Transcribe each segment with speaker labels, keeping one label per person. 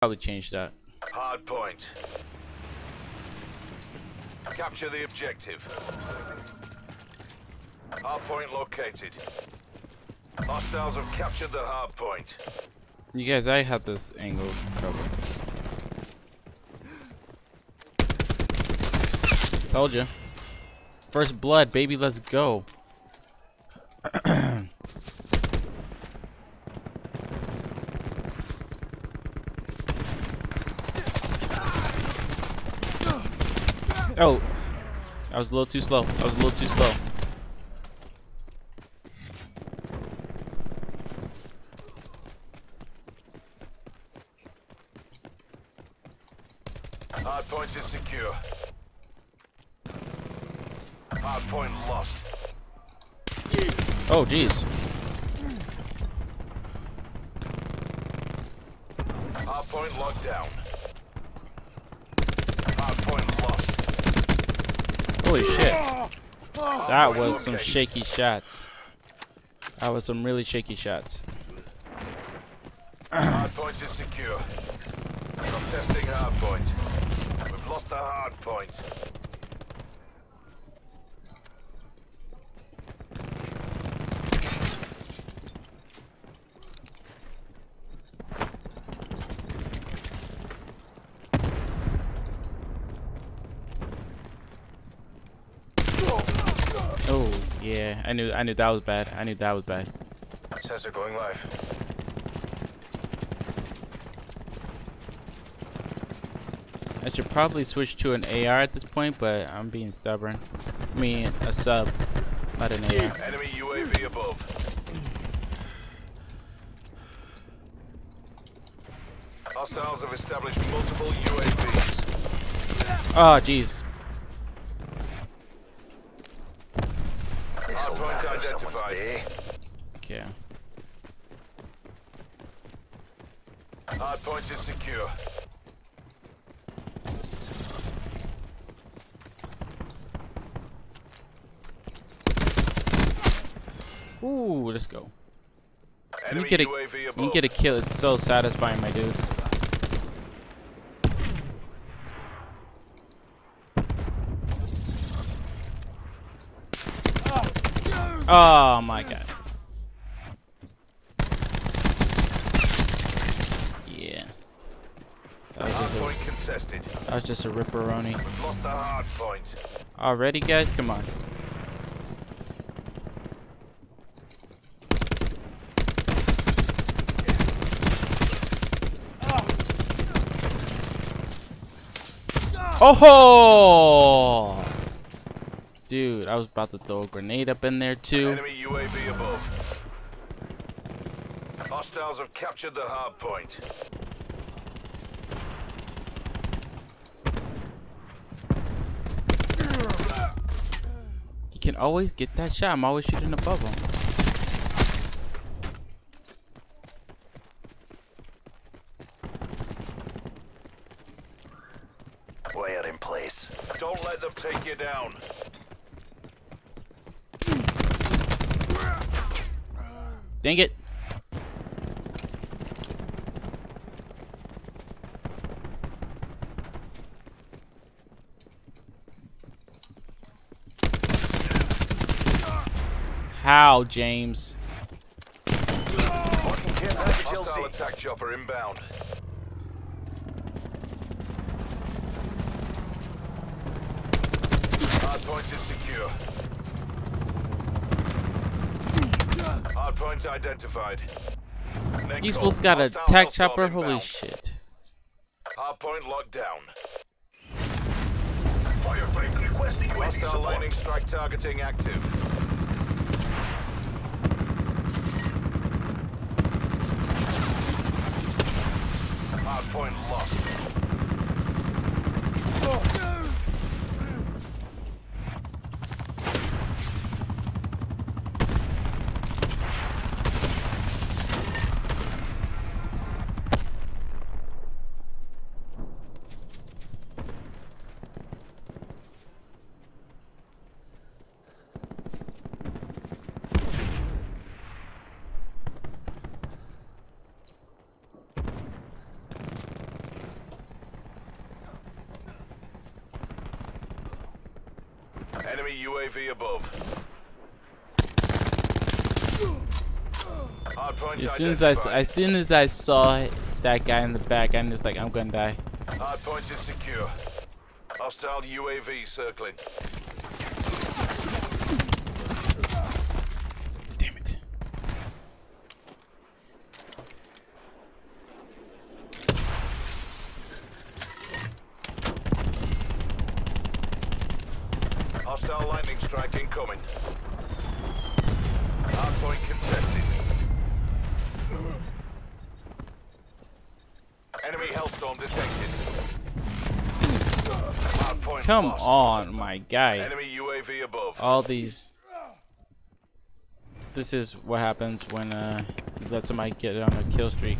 Speaker 1: Probably change that.
Speaker 2: Hard point. Capture the objective. Hard point located. Hostiles have captured the hard point.
Speaker 1: You guys, I have this angle covered. Told you. First blood, baby, let's go. Oh, I was a little too slow. I was a little too slow.
Speaker 2: Hard point is secure. Hard point lost.
Speaker 1: Oh, jeez.
Speaker 2: Hard point locked down. Hard point lost.
Speaker 1: Holy shit. That was some shaky shots. That was some really shaky shots.
Speaker 2: Hard point is secure. Contesting hard point. We've lost the hard point.
Speaker 1: Oh, yeah. I knew I knew that was bad. I knew that was bad.
Speaker 2: Sensor going live.
Speaker 1: I should probably switch to an AR at this point, but I'm being stubborn. I mean, a sub, not an AR.
Speaker 2: Enemy UAV above. Hostiles have established multiple UAVs.
Speaker 1: Oh, jeez.
Speaker 2: Hard point identified.
Speaker 1: Okay.
Speaker 2: Hard is secure.
Speaker 1: Ooh, let's go.
Speaker 2: Enemy
Speaker 1: you get a
Speaker 2: UAV above.
Speaker 1: you get a kill, it's so satisfying, my dude. Oh my god. Yeah. That was
Speaker 2: hard
Speaker 1: just a,
Speaker 2: point contested.
Speaker 1: That was just a ripperoni.
Speaker 2: Lost the hard point.
Speaker 1: Already, guys? Come on. Oh! ho! Dude, I was about to throw a grenade up in there too.
Speaker 2: Enemy UAV above. Hostiles have captured the hard point.
Speaker 1: He can always get that shot. I'm always shooting above him.
Speaker 2: Wire in place. Don't let them take you down.
Speaker 1: Dang it. How, James?
Speaker 2: Hostile attack chopper inbound. Hard point is secure. Hard point identified. Neck
Speaker 1: These fools got a
Speaker 2: Hostile
Speaker 1: tac
Speaker 2: Hellstorm
Speaker 1: chopper? Holy shit.
Speaker 2: Hard point locked down.
Speaker 3: Firebreak requesting UAV
Speaker 2: Hostile lightning strike targeting active. Hard point lost. Enemy UAV above.
Speaker 1: As soon as I, as soon as I saw that guy in the back, I'm just like, I'm gonna die.
Speaker 2: Hardpoint is secure. Hostile UAV circling. Enemy Hellstorm detected.
Speaker 1: Come
Speaker 2: lost.
Speaker 1: on, my guy.
Speaker 2: Enemy UAV above.
Speaker 1: All these. This is what happens when uh, you let somebody get on a kill streak.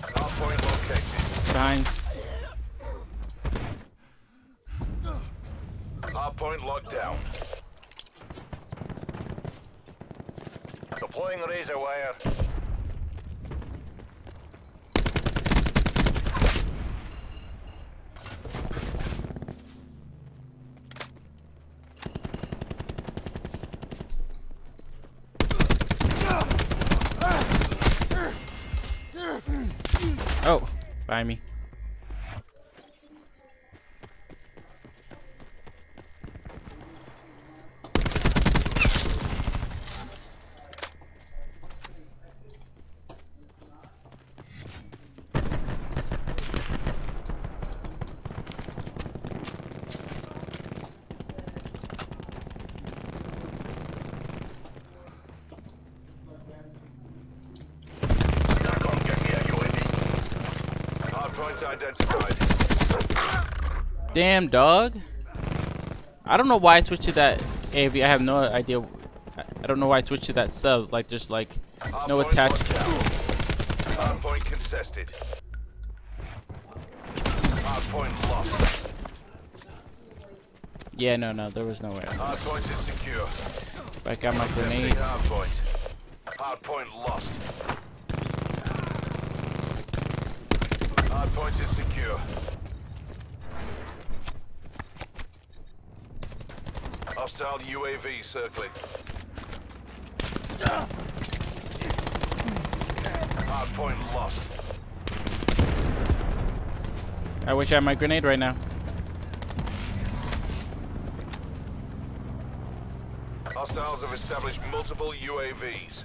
Speaker 2: Hardpoint located.
Speaker 1: Behind.
Speaker 2: Hardpoint locked down. Deploying razor wire.
Speaker 1: Oh, by me.
Speaker 3: Come get me a UAV.
Speaker 2: Hardpoint identified.
Speaker 1: Damn, dog. I don't know why I switched to that AV. I have no idea. I don't know why I switched to that sub. Like, there's like no attach.
Speaker 2: down. Hardpoint contested. Hardpoint lost.
Speaker 1: Yeah, no, no, there was no way.
Speaker 2: Hardpoint is secure.
Speaker 1: I got my grenade.
Speaker 2: hardpoint. Hardpoint lost. Hardpoint is secure. Hostile UAV circling. Hardpoint lost.
Speaker 1: I wish I had my grenade right now.
Speaker 2: Hostiles have established multiple UAVs.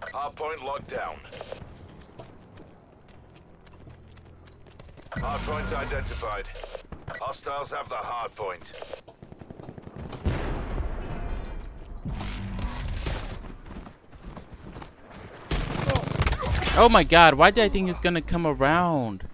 Speaker 2: Hardpoint locked down. Hardpoint identified. Hostiles have the hardpoint.
Speaker 1: Oh my god, why did I think he was gonna come around?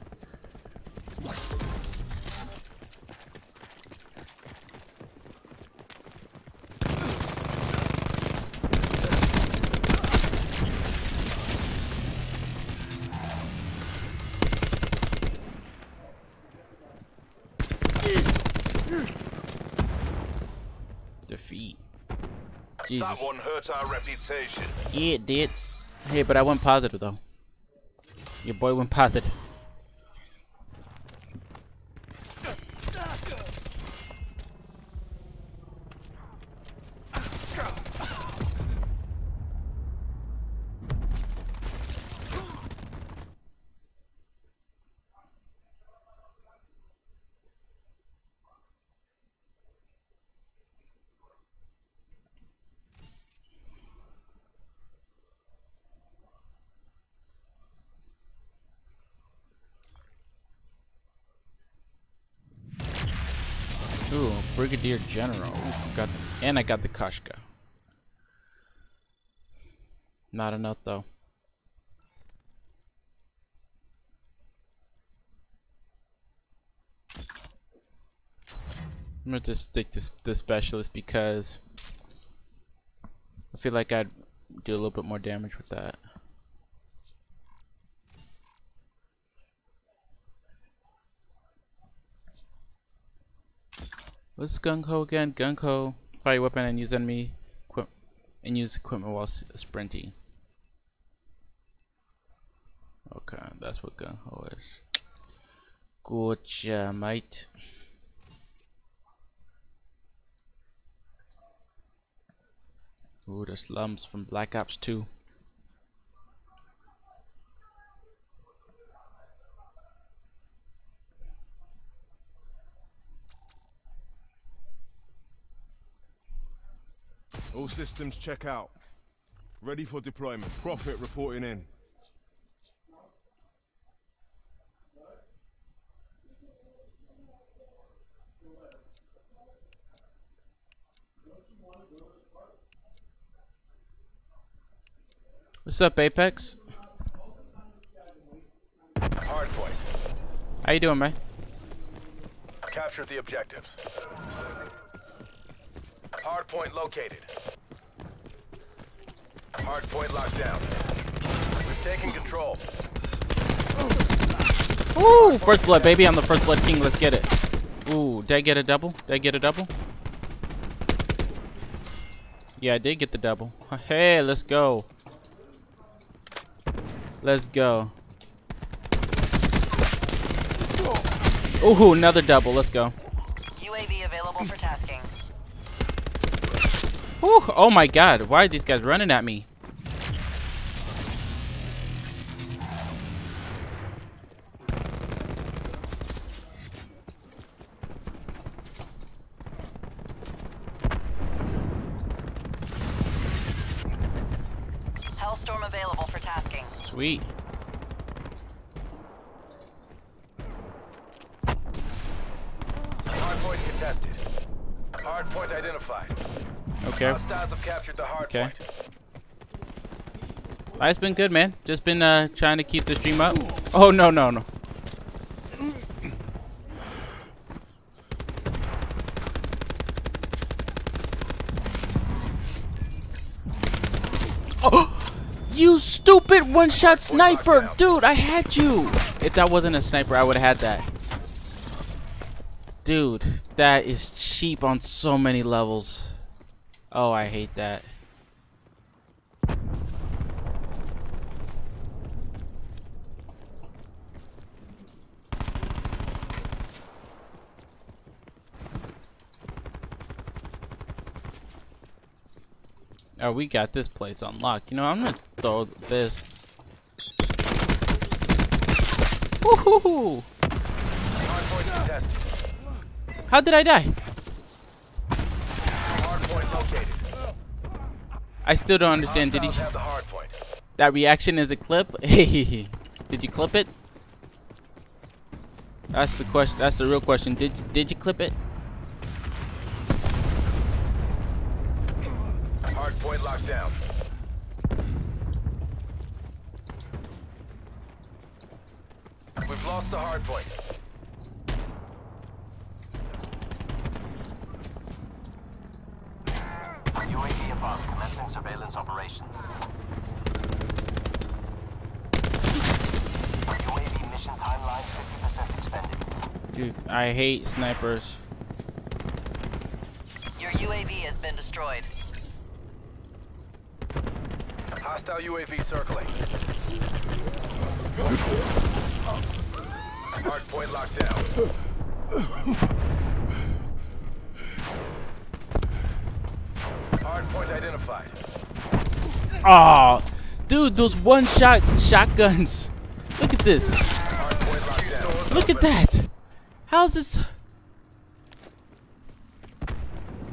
Speaker 1: Jesus.
Speaker 2: That one hurt our reputation.
Speaker 1: Yeah, it did. Hey, but I went positive though. Your boy went positive. Ooh, Brigadier General. Got and I got the Kashka. Not enough though. I'm gonna just stick to the specialist because I feel like I'd do a little bit more damage with that. What's Gung Ho again? Gung Ho, fire weapon and use enemy And use equipment while sprinting. Okay, that's what Gung Ho is. Gotcha, mate. Ooh, the slums from Black Ops 2.
Speaker 4: All systems check out. Ready for deployment. Prophet reporting in.
Speaker 1: What's up, Apex?
Speaker 5: Hardpoint.
Speaker 1: How you doing, man?
Speaker 5: Capture the objectives. Hardpoint located. Hardpoint locked down. We've taken control.
Speaker 1: Ooh, first blood, baby. I'm the first blood king. Let's get it. Ooh, did I get a double? Did I get a double? Yeah, I did get the double. Hey, let's go. Let's go. Ooh, another double. Let's go.
Speaker 6: UAV available for tasking.
Speaker 1: Ooh, oh my god. Why are these guys running at me?
Speaker 6: Hellstorm available for tasking.
Speaker 1: Sweet.
Speaker 5: Hardpoint contested. Hardpoint identified.
Speaker 1: Okay.
Speaker 5: Hostiles have captured the hardpoint.
Speaker 1: Okay. Life's been good, man. Just been uh, trying to keep the stream up. Oh, no, no, no. Oh, you stupid one-shot sniper! Dude, I had you! If that wasn't a sniper, I would have had that. Dude, that is cheap on so many levels. Oh, I hate that. Oh, we got this place unlocked. You know, I'm gonna throw this. Woohoo! How did I die? I still don't understand. Did he?
Speaker 5: Hostiles have the hardpoint.
Speaker 1: That reaction is a clip? Hey, did you clip it? That's the question. That's the real question. Did did you clip it?
Speaker 5: Hardpoint locked down. We've lost the hardpoint.
Speaker 3: UAV above, commencing surveillance operations. UAV mission timeline 50% expended.
Speaker 1: Dude, I hate snipers.
Speaker 6: Your UAV has been destroyed.
Speaker 5: Hostile UAV circling. Hardpoint locked down. Hardpoint identified.
Speaker 1: Oh, dude, those one-shot shotguns. Look at this.
Speaker 5: Hardpoint locked down.
Speaker 1: Look at that. How's this?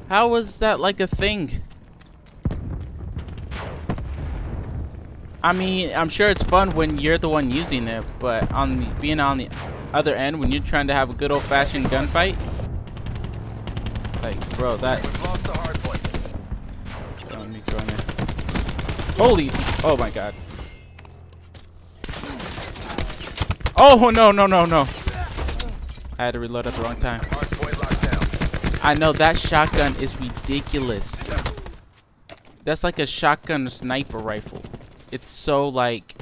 Speaker 1: How was that like a thing? I mean, I'm sure it's fun when you're the one using it, but on the, being on the other end when you're trying to have a good old-fashioned gunfight, like, bro, that.
Speaker 5: We've lost the hardpoint.
Speaker 1: Let me go in there. Holy! Oh my god. Oh no no no no! I had to reload at the wrong time.
Speaker 5: Hardpoint locked down.
Speaker 1: I know that shotgun is ridiculous. That's like a shotgun sniper rifle. It's so like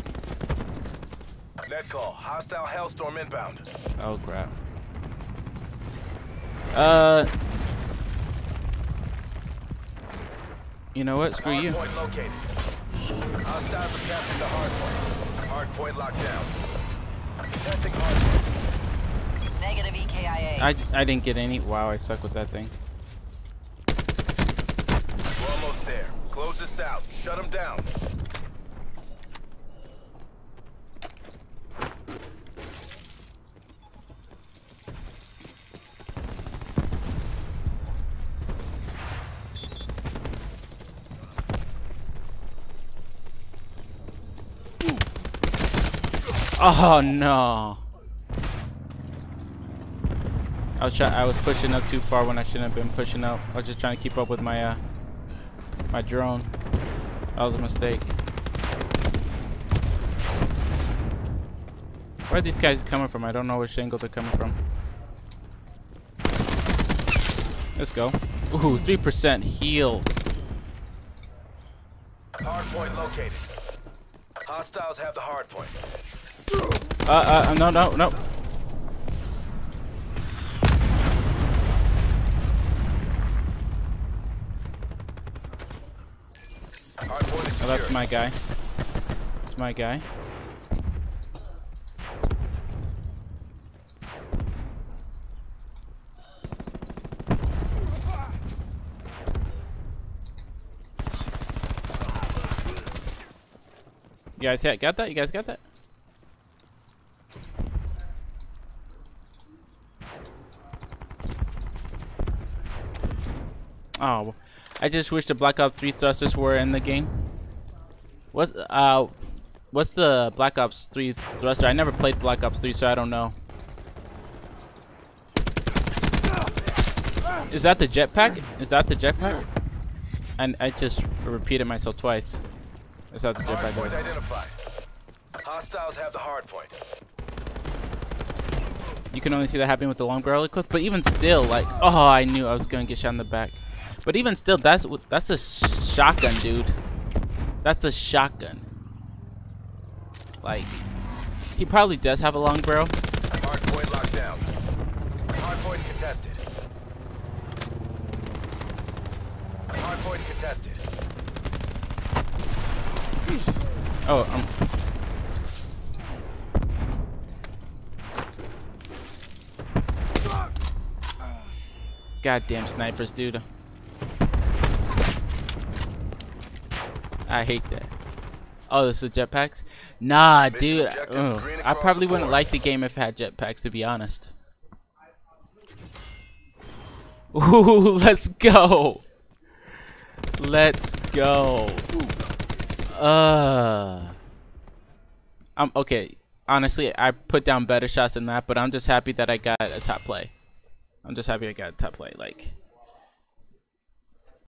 Speaker 5: Net call. Hostile Hellstorm inbound.
Speaker 1: oh crap. Uh You know what? Screw you.
Speaker 5: Hardpoint located. Hostiles have captured the hardpoint. Hardpoint locked down. Testing hardpoint.
Speaker 6: Negative EKIA.
Speaker 1: I, I didn't get any. Wow, I suck with that thing.
Speaker 5: We're almost there. Close this out. Shut them down.
Speaker 1: Oh no. I was I was pushing up too far when I shouldn't have been pushing up. I was just trying to keep up with my uh my drone. That was a mistake. Where are these guys coming from? I don't know which angle they're coming from. Let's go. Ooh, 3% heal.
Speaker 5: Hardpoint located. Hostiles have the hardpoint.
Speaker 1: Uh, uh, no, no, no. Oh, that's my guy. That's my guy. You guys got that? You guys got that? Oh, I just wish the Black Ops 3 thrusters were in the game. What's uh, what's the Black Ops 3 thruster? I never played Black Ops 3, so I don't know. Is that the jetpack? Is that the jetpack? And I just repeated myself twice. Is that the
Speaker 5: Hardpoint
Speaker 1: jetpack?
Speaker 5: identified. Hostiles have the hardpoint.
Speaker 1: You can only see that happening with the long barrel equip, but even still, like, oh, I knew I was gonna get shot in the back. But even still, that's that's a shotgun, dude. That's a shotgun. Like, he probably does have a long barrel.
Speaker 5: Hardpoint locked down. Hardpoint contested. Hardpoint contested.
Speaker 1: Oh, um. Goddamn snipers, dude. I hate that. Oh, this is jetpacks? Nah,
Speaker 5: Mission
Speaker 1: dude.
Speaker 5: objectives
Speaker 1: ugh. I probably wouldn't like the game if it had jetpacks, to be honest. Ooh, let's go. Let's go. Uh. I'm okay. Honestly, I put down better shots than that, but I'm just happy that I got a top play. I'm just happy I got a top play. Like,